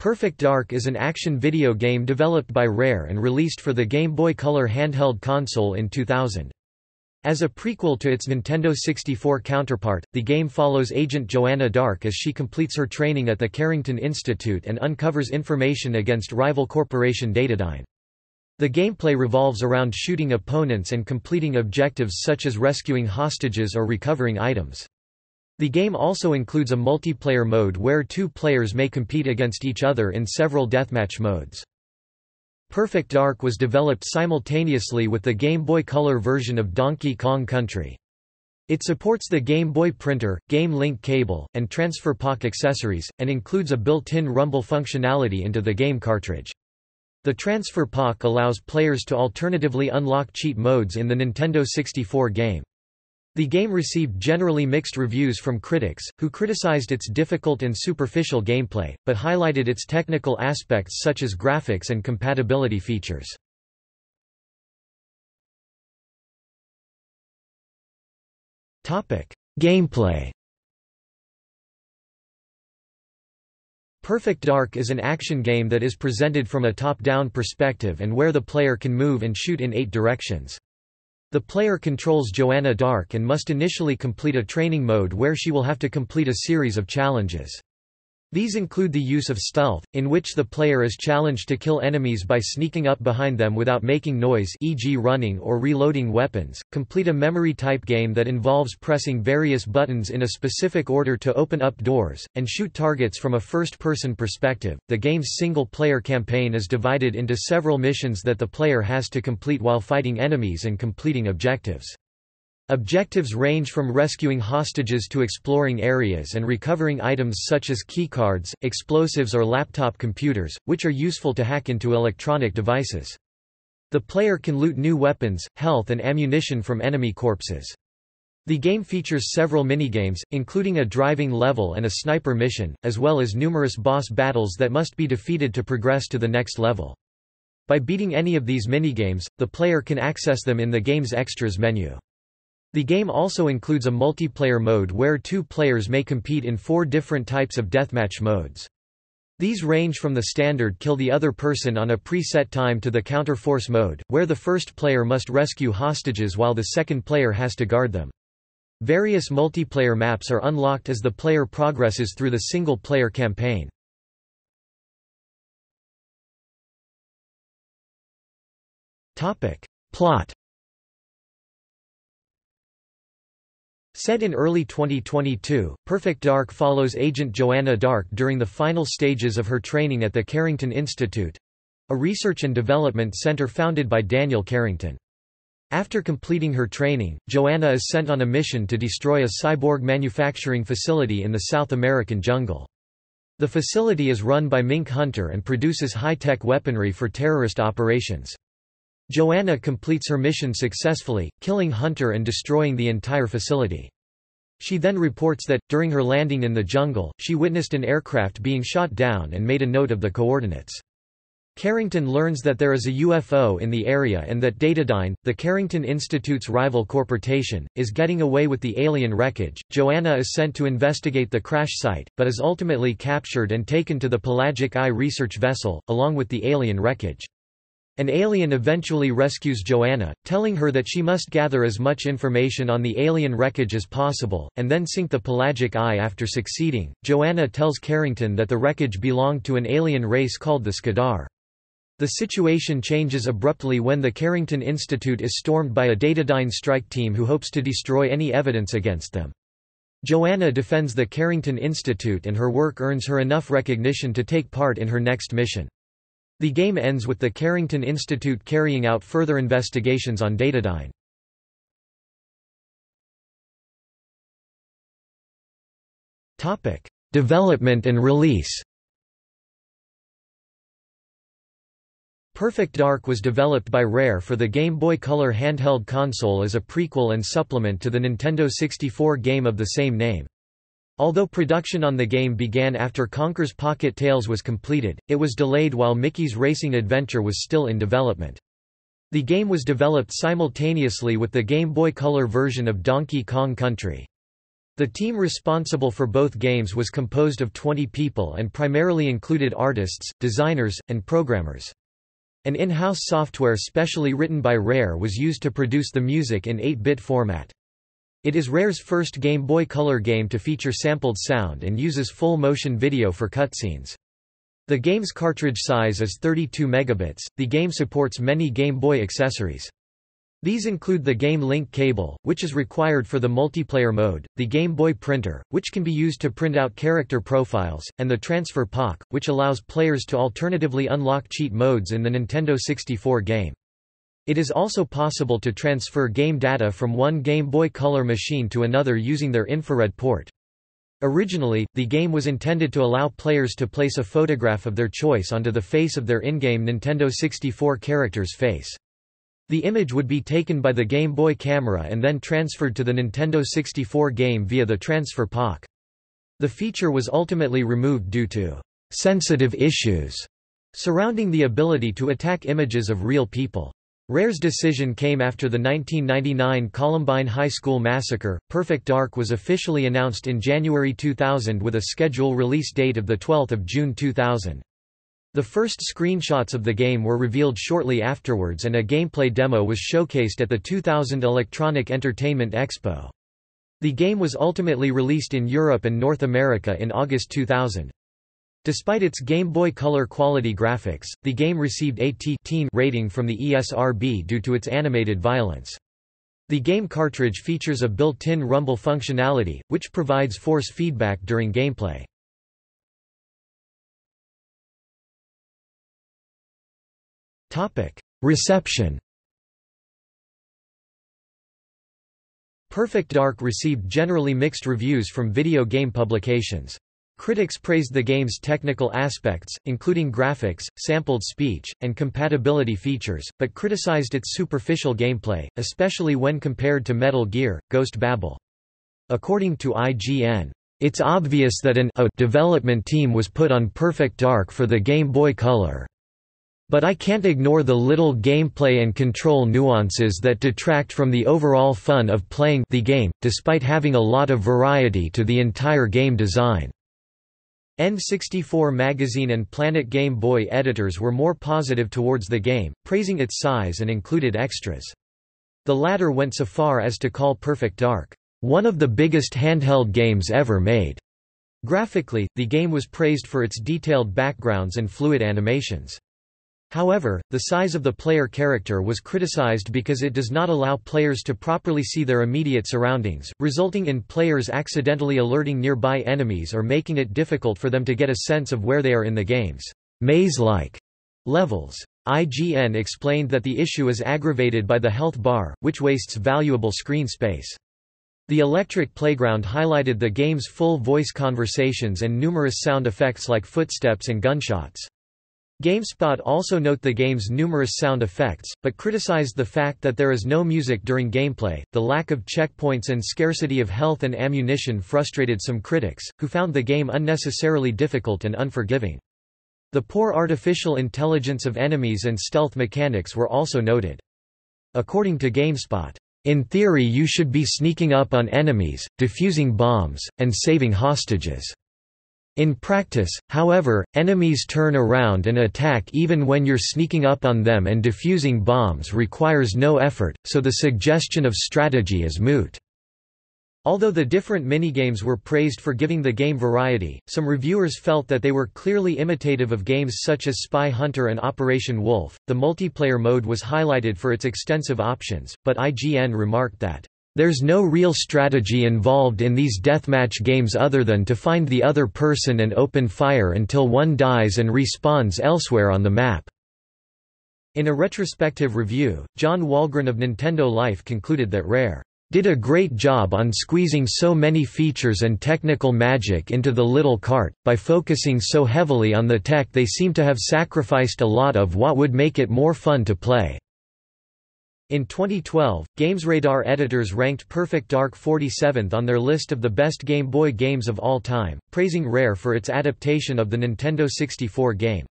Perfect Dark is an action video game developed by Rare and released for the Game Boy Color handheld console in 2000. As a prequel to its Nintendo 64 counterpart, the game follows Agent Joanna Dark as she completes her training at the Carrington Institute and uncovers information against rival corporation Datadyne. The gameplay revolves around shooting opponents and completing objectives such as rescuing hostages or recovering items. The game also includes a multiplayer mode where two players may compete against each other in several deathmatch modes. Perfect Dark was developed simultaneously with the Game Boy Color version of Donkey Kong Country. It supports the Game Boy printer, Game Link cable, and Transfer Pak accessories, and includes a built-in rumble functionality into the game cartridge. The Transfer Pak allows players to alternatively unlock cheat modes in the Nintendo 64 game. The game received generally mixed reviews from critics, who criticized its difficult and superficial gameplay, but highlighted its technical aspects such as graphics and compatibility features. Gameplay Perfect Dark is an action game that is presented from a top-down perspective and where the player can move and shoot in eight directions. The player controls Joanna Dark and must initially complete a training mode where she will have to complete a series of challenges. These include the use of stealth, in which the player is challenged to kill enemies by sneaking up behind them without making noise e.g. running or reloading weapons, complete a memory-type game that involves pressing various buttons in a specific order to open up doors, and shoot targets from a first-person perspective. The game's single-player campaign is divided into several missions that the player has to complete while fighting enemies and completing objectives. Objectives range from rescuing hostages to exploring areas and recovering items such as keycards, explosives or laptop computers, which are useful to hack into electronic devices. The player can loot new weapons, health and ammunition from enemy corpses. The game features several minigames, including a driving level and a sniper mission, as well as numerous boss battles that must be defeated to progress to the next level. By beating any of these minigames, the player can access them in the game's extras menu. The game also includes a multiplayer mode where two players may compete in four different types of deathmatch modes. These range from the standard kill the other person on a preset time to the counter-force mode, where the first player must rescue hostages while the second player has to guard them. Various multiplayer maps are unlocked as the player progresses through the single-player campaign. Plot Set in early 2022, Perfect Dark follows Agent Joanna Dark during the final stages of her training at the Carrington Institute—a research and development center founded by Daniel Carrington. After completing her training, Joanna is sent on a mission to destroy a cyborg manufacturing facility in the South American jungle. The facility is run by Mink Hunter and produces high-tech weaponry for terrorist operations. Joanna completes her mission successfully, killing Hunter and destroying the entire facility. She then reports that, during her landing in the jungle, she witnessed an aircraft being shot down and made a note of the coordinates. Carrington learns that there is a UFO in the area and that Datadyne, the Carrington Institute's rival corporation, is getting away with the alien wreckage. Joanna is sent to investigate the crash site, but is ultimately captured and taken to the Pelagic Eye research vessel, along with the alien wreckage. An alien eventually rescues Joanna, telling her that she must gather as much information on the alien wreckage as possible, and then sink the pelagic eye after succeeding. Joanna tells Carrington that the wreckage belonged to an alien race called the Skedar. The situation changes abruptly when the Carrington Institute is stormed by a Datadyne strike team who hopes to destroy any evidence against them. Joanna defends the Carrington Institute and her work earns her enough recognition to take part in her next mission. The game ends with the Carrington Institute carrying out further investigations on Datadyne. Topic: Development and release. Perfect Dark was developed by Rare for the Game Boy Color handheld console as a prequel and supplement to the Nintendo 64 game of the same name. Although production on the game began after Conker's Pocket Tales was completed, it was delayed while Mickey's Racing Adventure was still in development. The game was developed simultaneously with the Game Boy Color version of Donkey Kong Country. The team responsible for both games was composed of 20 people and primarily included artists, designers, and programmers. An in-house software specially written by Rare was used to produce the music in 8-bit format. It is Rare's first Game Boy Color game to feature sampled sound and uses full motion video for cutscenes. The game's cartridge size is 32 megabits. The game supports many Game Boy accessories. These include the Game Link cable, which is required for the multiplayer mode, the Game Boy printer, which can be used to print out character profiles, and the Transfer Pak, which allows players to alternatively unlock cheat modes in the Nintendo 64 game. It is also possible to transfer game data from one Game Boy Color machine to another using their infrared port. Originally, the game was intended to allow players to place a photograph of their choice onto the face of their in-game Nintendo 64 character's face. The image would be taken by the Game Boy camera and then transferred to the Nintendo 64 game via the Transfer Pak. The feature was ultimately removed due to sensitive issues surrounding the ability to attack images of real people. Rare's decision came after the 1999 Columbine High School massacre. Perfect Dark was officially announced in January 2000 with a schedule release date of 12 June 2000. The first screenshots of the game were revealed shortly afterwards and a gameplay demo was showcased at the 2000 Electronic Entertainment Expo. The game was ultimately released in Europe and North America in August 2000. Despite its Game Boy Color quality graphics, the game received a T rating from the ESRB due to its animated violence. The game cartridge features a built-in rumble functionality, which provides force feedback during gameplay. Reception Perfect Dark received generally mixed reviews from video game publications. Critics praised the game's technical aspects, including graphics, sampled speech, and compatibility features, but criticized its superficial gameplay, especially when compared to Metal Gear, Ghost Babel. According to IGN, it's obvious that an a development team was put on Perfect Dark for the Game Boy Color. But I can't ignore the little gameplay and control nuances that detract from the overall fun of playing the game, despite having a lot of variety to the entire game design. N64 magazine and Planet Game Boy editors were more positive towards the game, praising its size and included extras. The latter went so far as to call Perfect Dark, "...one of the biggest handheld games ever made." Graphically, the game was praised for its detailed backgrounds and fluid animations. However, the size of the player character was criticized because it does not allow players to properly see their immediate surroundings, resulting in players accidentally alerting nearby enemies or making it difficult for them to get a sense of where they are in the game's maze-like levels. IGN explained that the issue is aggravated by the health bar, which wastes valuable screen space. The Electric Playground highlighted the game's full voice conversations and numerous sound effects like footsteps and gunshots. GameSpot also note the game's numerous sound effects, but criticized the fact that there is no music during gameplay. The lack of checkpoints and scarcity of health and ammunition frustrated some critics, who found the game unnecessarily difficult and unforgiving. The poor artificial intelligence of enemies and stealth mechanics were also noted. According to GameSpot, in theory you should be sneaking up on enemies, defusing bombs, and saving hostages. In practice, however, enemies turn around and attack even when you're sneaking up on them and defusing bombs requires no effort, so the suggestion of strategy is moot. Although the different minigames were praised for giving the game variety, some reviewers felt that they were clearly imitative of games such as Spy Hunter and Operation Wolf. The multiplayer mode was highlighted for its extensive options, but IGN remarked that there's no real strategy involved in these deathmatch games other than to find the other person and open fire until one dies and respawns elsewhere on the map. In a retrospective review, Jon Wahlgren of Nintendo Life concluded that Rare did a great job on squeezing so many features and technical magic into the little cart, by focusing so heavily on the tech they seem to have sacrificed a lot of what would make it more fun to play. In 2012, GamesRadar editors ranked Perfect Dark 47th on their list of the best Game Boy games of all time, praising Rare for its adaptation of the Nintendo 64 game.